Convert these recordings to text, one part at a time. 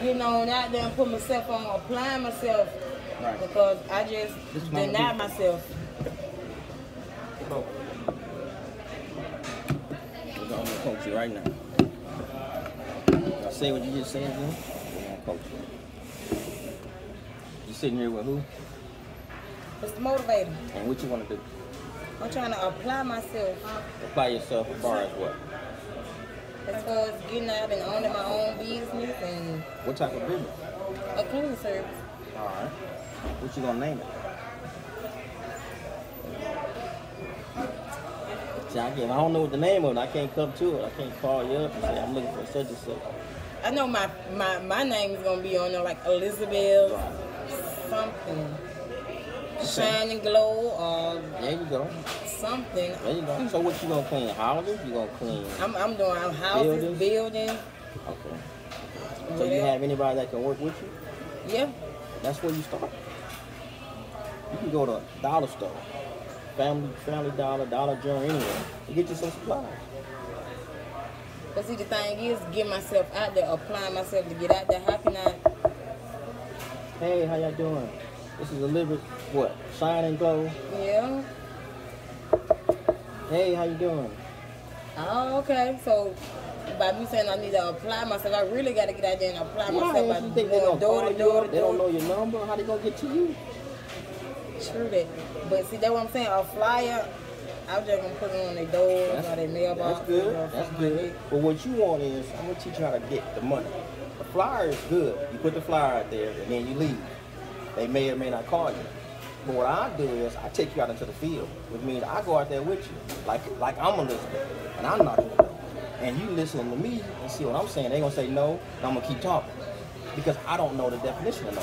getting on out there and put myself on, applying myself Right. because I just This is what I'm deny myself. I'm gonna coach you right now. Now say what you just said again. I'm gonna coach you. You sitting here with who? It's the motivator. And what you wanna do? I'm trying to apply myself Apply yourself as far as what? As far as getting out and owning my own business and What type of business? a cleaning service. Alright. What you gonna name it? See, I, I don't know what the name of it. I can't come to it. I can't call you up and say I'm looking for such and such. I know my, my, my name is gonna be on there like Elizabeth something. Shine and glow or There you go. Something. There you go. So what you gonna clean? Houses? You gonna clean? I'm, I'm doing houses, Buildings? buildings. Okay. So you have anybody that can work with you? Yeah. That's where you start. You can go to dollar store, family family dollar, Dollar General, anywhere, and get you some supplies. But see, the thing is, get myself out there, applying myself to get out there. How can I? Hey, how y'all doing? This is a Elizabeth. What? Shine and glow. Yeah. Hey, how you doing? Oh, okay. So by me saying I need to apply myself, I really got to get out there and apply Why? myself. By You think they going door to you door to They don't know your number. How they gonna get to you? True that. But see, that's what I'm saying. A flyer, I'm just gonna put it on their doors or their mailbox. That's good. That's good. But what you want is, I'm gonna teach you how to get the money. The flyer is good. You put the flyer out there and then you leave. They may or may not call you. But what I do is I take you out into the field, which means I go out there with you, like like I'm Elizabeth, and I'm knocking the door. And you listen to me and see what I'm saying. They're gonna say no, and I'm gonna keep talking because I don't know the definition of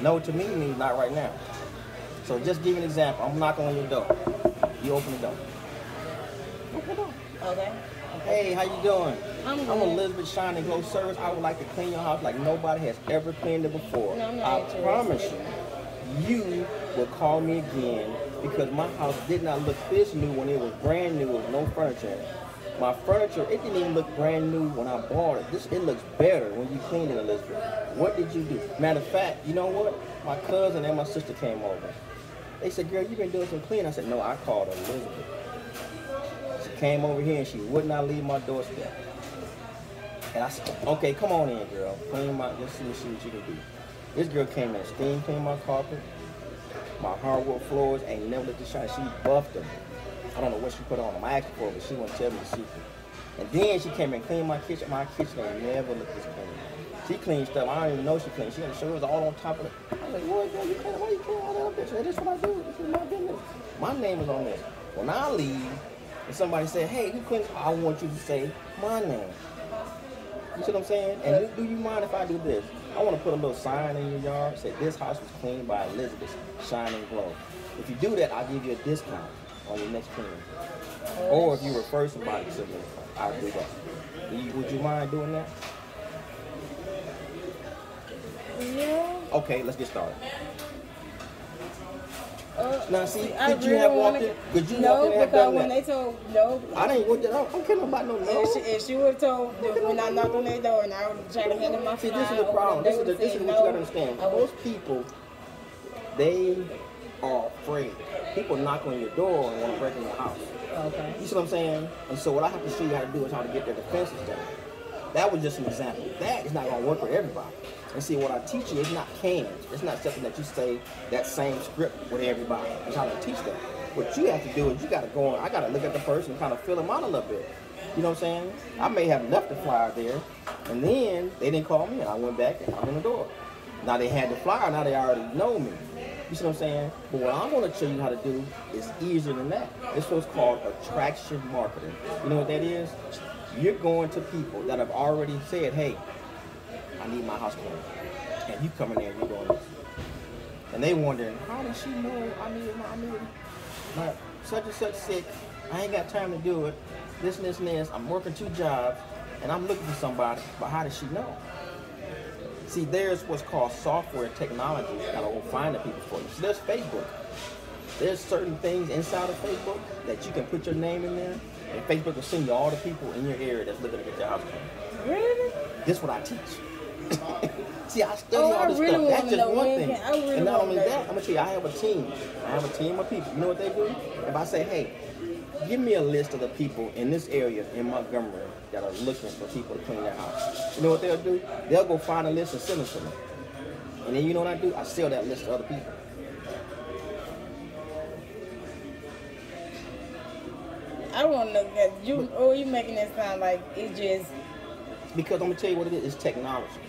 no. No to me means not right now. So just give you an example. I'm knocking on your door. You open the door. Open the door. Okay. Hey, how you doing? I'm I'm. Elizabeth Shine and Glow Service. I would like to clean your house like nobody has ever cleaned it before. No, I'm not I promise you, you will call me again because my house did not look this new when it was brand new with no furniture. My furniture, it didn't even look brand new when I bought it. This it looks better when you cleaned it, Elizabeth. What did you do? Matter of fact, you know what? My cousin and my sister came over. They said, girl, you been doing some cleaning. I said, no, I called Elizabeth. She came over here and she would not leave my doorstep. And I said, okay, come on in, girl. Clean my, let's see what you can do. This girl came in, steam cleaned my carpet, my hardwood floors, ain't never looked this shine. She buffed them. I don't know what she put on them. I asked for it, but she wouldn't tell me the secret. And then she came and cleaned my kitchen. My kitchen ain't never looked this clean. She cleaned stuff. I don't even know she cleaned. She had the us all on top of it. I was like, what, girl, you clean? Why you clean all that up there? Said, this is what I do. This is my business. My name is on this. When I leave, and somebody say, hey, who cleans? I want you to say my name. You see what I'm saying? And do you mind if I do this? I want to put a little sign in your yard say this house was cleaned by Elizabeth Shine and Glow. If you do that, I'll give you a discount on your next cleaning. Or if you refer somebody to me, I'll do that. Would you mind doing that? Yeah. Okay, let's get started. Uh, Now, see, could you have walked in? Could you no, walk in and have because when that? they told no, I didn't want that. I don't care about no no. If she, if she would have told that when I knocked on their door and I would try to hand them my See, this is the problem. This is, the, this is what no, you gotta understand. Most people, they are afraid. People knock on your door and want to break in your house. Okay. You see what I'm saying? And so what I have to show you how to do is how to get their defenses down. That was just an example. That is not gonna work for everybody. And see, what I teach you is not canned. It's not something that you say that same script with everybody. It's how to teach them. What you have to do is you gotta go on, I gotta look at the person and kind of fill them out a little bit. You know what I'm saying? I may have left the flyer there, and then they didn't call me, and I went back and I'm on the door. Now they had the flyer, now they already know me. You see what I'm saying? But what I'm gonna show you how to do is easier than that. This what's called attraction marketing. You know what that is? You're going to people that have already said, hey, I need my house cleaned. And you come in there and you're this. And they wondering, how does she know I need my, I need my such and such sick? I ain't got time to do it. This and this and this. I'm working two jobs and I'm looking for somebody, but how does she know? See, there's what's called software technology that will find the people for you. So there's Facebook. There's certain things inside of Facebook that you can put your name in there, and Facebook will send you all the people in your area that's looking to get your house cleaned. Really? This is what I teach. See, I study Oh, I all this really stuff. That's just one thing. I really and not only know. that, I'm gonna tell you, I have a team. I have a team of people. You know what they do? If I say, hey, give me a list of the people in this area in Montgomery that are looking for people to clean their house. You know what they'll do? They'll go find a list and send it to me. And then you know what I do? I sell that list to other people. I want to know you. Oh, you making it sound like it's just. Because I'm gonna tell you what it is, it's technology.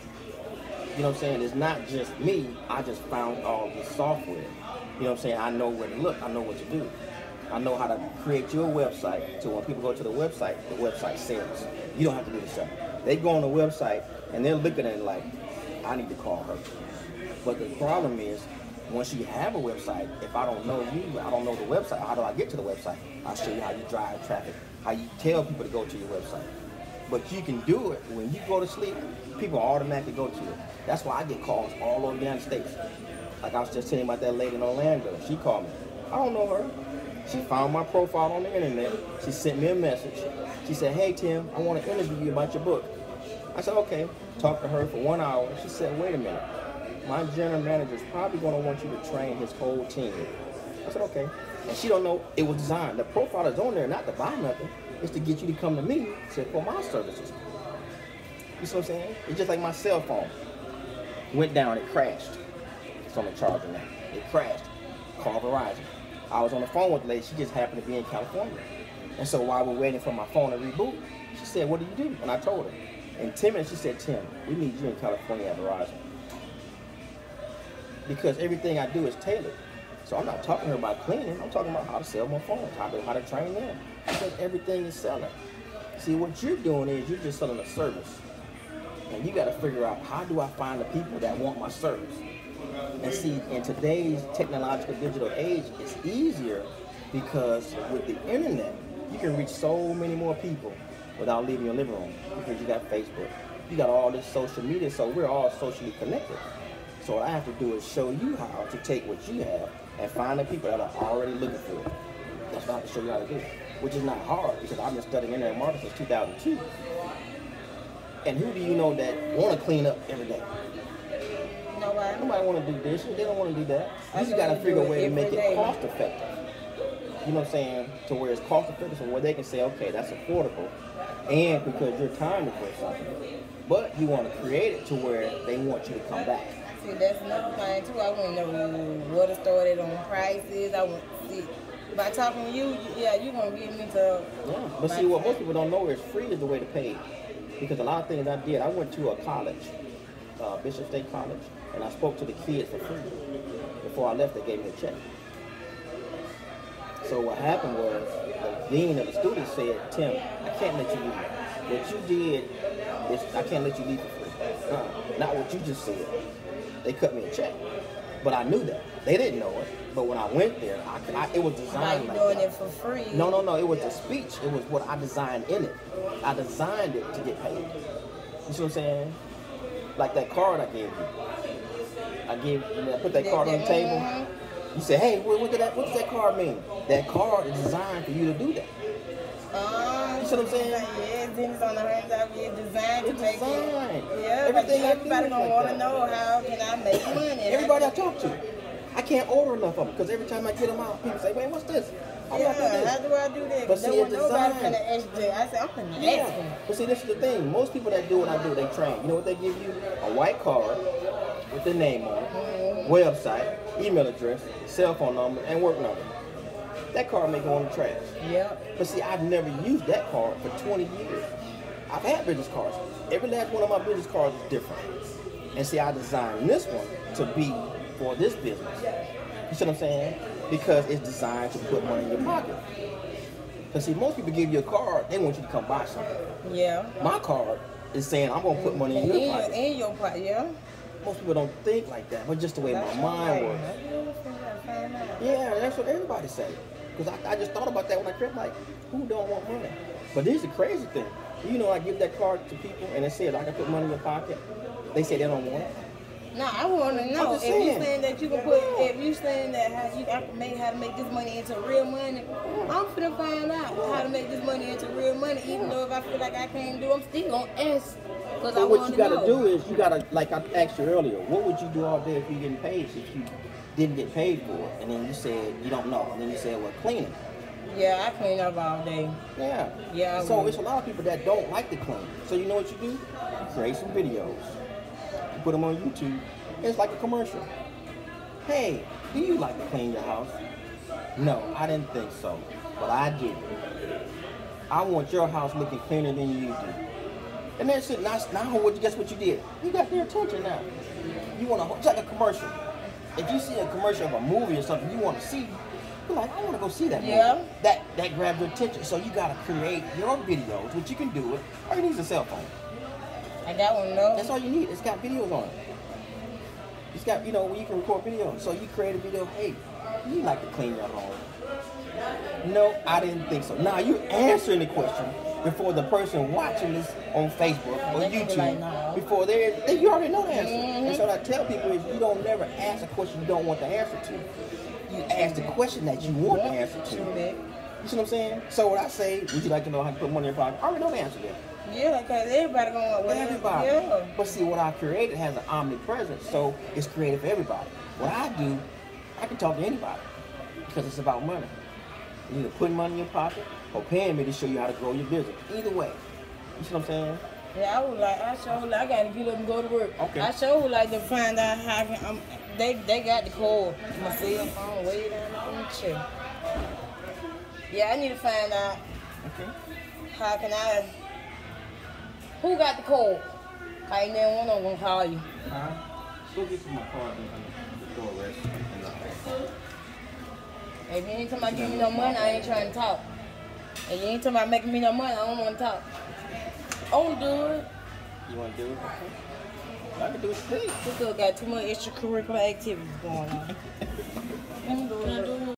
You know what I'm saying? It's not just me, I just found all this software. You know what I'm saying? I know where to look, I know what to do. I know how to create your website so when people go to the website, the website sells. You don't have to do the stuff. They go on the website and they're looking at it like, I need to call her. But the problem is, once you have a website, if I don't know you, I don't know the website, how do I get to the website? I'll show you how you drive traffic, how you tell people to go to your website. But you can do it when you go to sleep, people automatically go to it. That's why I get calls all over the United States. Like I was just telling about that lady in Orlando. She called me. I don't know her. She found my profile on the internet. She sent me a message. She said, Hey Tim, I want to interview you about your book. I said, okay. Talked to her for one hour. She said, wait a minute. My general manager is probably going to want you to train his whole team. I said, okay. And she don't know it was designed. The profile is on there not to buy nothing. It's to get you to come to me to for my services. You see what I'm saying? It's just like my cell phone. Went down, it crashed. It's on the charger now. It crashed. Call Verizon. I was on the phone with the lady. She just happened to be in California. And so while we're waiting for my phone to reboot, she said, what do you do? And I told her. In 10 minutes, she said, Tim, we need you in California at Verizon. Because everything I do is tailored. So I'm not talking about cleaning. I'm talking about how to sell my phones, how to, how to train them. Because everything is selling. See, what you're doing is you're just selling a service. And you got to figure out how do I find the people that want my service. And see, in today's technological digital age, it's easier because with the internet, you can reach so many more people without leaving your living room because you got Facebook. You got all this social media, so we're all socially connected. So what I have to do is show you how to take what you have and find the people that are already looking for it. That's what I have to show you how to do, which is not hard because I've been studying internet marketing since 2002. And who do you know that want to clean up every day? Nobody. Nobody want to do dishes. They don't want to do that. You just got to figure a way to make every it cost effective. You know what I'm saying? To where it's cost effective, so where they can say, okay, that's affordable, and because your time is worth something. But you want to create it to where they want you to come back. See, that's another thing too. I want to know what to it on prices. I want see by talking to you. Yeah, you gonna get me to. Yeah. But see, what most people don't know is free is the way to pay. Because a lot of things I did, I went to a college, uh, Bishop State College, and I spoke to the kids for free. Before I left, they gave me a check. So what happened was the dean of the students said, Tim, I can't let you leave. What you did is I can't let you leave for free. Uh, not what you just said. They cut me a check. But I knew that. They didn't know it. But when I went there, I, I, it was designed you like doing that. it for free? No, no, no. It was the speech. It was what I designed in it. I designed it to get paid. You see what I'm saying? Like that card I gave you. I gave. I put that card on the table. Mhm. You say, "Hey, what, what, did that, what does that card mean?" That card is designed for you to do that. Um, You see what I'm saying? Yeah, then on the hands out here designed to make it. Yeah, Everything do everybody gonna like want to know how can I make money. Everybody I talk to, I can't order enough of them because every time I get them out, people say, "Wait, what's this?" I'm Yeah, doing how do I do that? But see, it's one- nobody designed. ask you. I said, I'm finna ask Yeah. them. But see, this is the thing. Most people that do what I do, they train. You know what they give you? A white card with the name on it, mm-hmm. website, email address, cell phone number, and work number. That card may go in the trash. Yep. But see, I've never used that card for 20 years. I've had business cards. Every last one of my business cards is different. And see, I designed this one to be for this business. You see what I'm saying? Because it's designed to put money in your pocket. Because see, most people give you a card, they want you to come buy something. Yeah. My card is saying I'm gonna put money in In your your, pocket. in your pocket, yeah. Most people don't think like that, but just the way my mind right. works. That's what I'm finna find out. Yeah, that's what everybody say. Because I, I just thought about that when I crept like, who don't want money? But here's the crazy thing. You know, I give that card to people and it says I can put money in your pocket. They say they don't want it. No, I want to know if just you saying. saying that you can put, if you saying that how you make how to make this money into real money, I'm finna find out how to make this money into real money. Even though if I feel like I can't do, I'm still gonna ask. Cause I what you gotta know. do is you gotta, like I asked you earlier, what would you do all day if you getting paid if you didn't get paid for it? And then you said you don't know. And then you said, well, cleaning. Yeah, I clean up all day. Yeah. Yeah, I So would. it's a lot of people that don't like to clean. So you know what you do? You create some videos. You put them on YouTube. It's like a commercial. Hey, do you like to clean your house? No, I didn't think so, but I do. I want your house looking cleaner than you do. And that's it. Now, now what? Guess what you did? You got their attention now. You want to? It's like a commercial. If you see a commercial of a movie or something you want to see, you're like, I want to go see that movie. Yeah. That that grabs your attention. So you got to create your videos, which you can do it. All you need is a cell phone. I got one though. That's all you need. It's got videos on it. It's got, you know, where you can record videos. So you create a video, hey, you like to clean your home. No, I didn't think so. Now you're answering the question before the person watching this on Facebook or They YouTube. Before they're, they, you already know the answer. Mhm. And so what I tell people is you don't never ask a question you don't want the answer to. You ask the question that you want the answer to. You see what I'm saying? So what I say, would you like to know how to put money in your pocket? I already know the answer there. Yeah, cause everybody going For everybody. Yeah. But see, what I created has an omnipresence, so it's creative for everybody. What I do, I can talk to anybody because it's about money. You either putting money in your pocket or paying me to show you how to grow your business. Either way. You see what I'm saying? Yeah, I would like. I sure like. I gotta get up and go to work. Okay. I sure would like to find out how I can. Um, they they got the code. My cell phone way down in the chair. Yeah, I need to find out Okay. how can I. Who got the code? I ain't never one of them gonna call you. Huh? Go get some more cards in the door rest. If you ain't talking about giving me no money, I ain't trying to talk. If you ain't talking about making me no money, I don't want to talk. I want to do it. You want to do it? I can do it, too. We still got too much extracurricular activities going on.